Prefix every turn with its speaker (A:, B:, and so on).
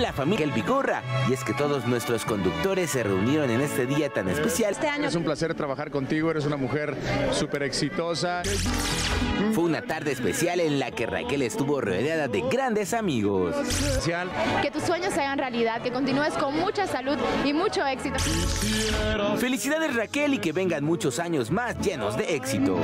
A: la familia El Bigorra. Y es que todos nuestros conductores se reunieron en este día tan especial.
B: Este año
C: Es un placer trabajar contigo, eres una mujer súper exitosa.
A: Fue una tarde especial en la que Raquel estuvo rodeada de grandes amigos.
B: Que tus sueños se hagan realidad, que continúes con mucha salud y mucho éxito.
A: Felicidades Raquel y que vengan muchos años más llenos de éxito.